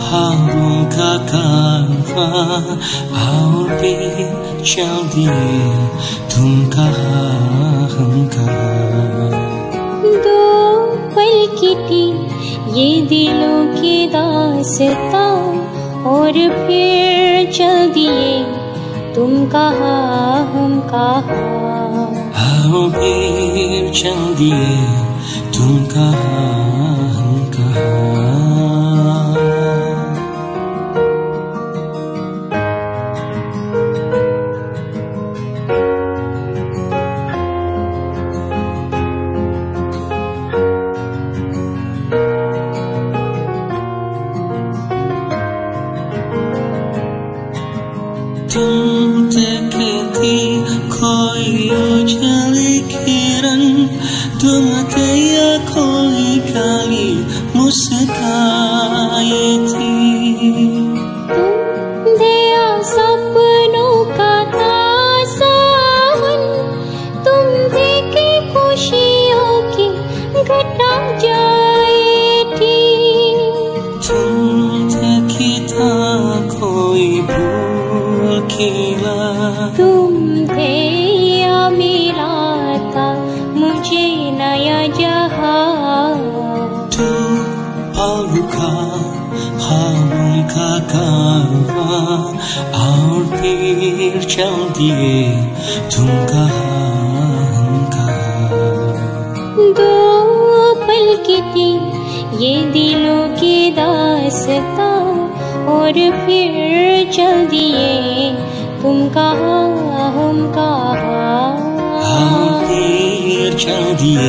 हारों का कारवां और भी चल दिए तुम कहा हम कहा। दो पल की थी ये दिलों की दासता और फिर चल दिए तुम कहा हम कहा। और फिर चल दिए तुम कहा हम कहा। तुम देखती कोई उजली किरण तुम या कोई काली मुस्काए थी खिला तुम थे या मिला था मुझे नया जहाँ। तू रुका हारों का कारवां और फिर चल दिए तुम कहा हम कहा दो पल की थी ये दिलों की दासता और फिर चल दिए तुम कहा हम कहा और फिर चल दिए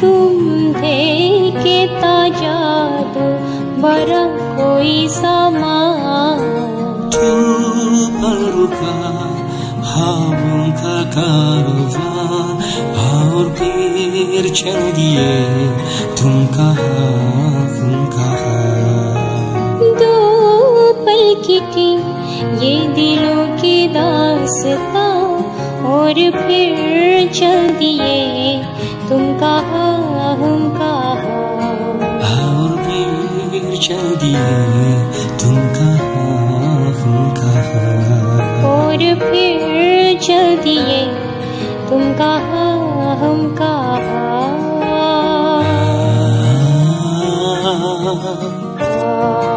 तुम थे के ताज़ा दो बड़ा कोई समा पर का कारवां और फिर चल दिए तुम कहा तुम कहा। दो पल की ये दिलों की दासता और फिर चल दिए। तुम कहा हम कहा? और फिर चल दिए। तुम कहा हम कहा? और फिर चल दिए। तुम कहा हम कहा? Ah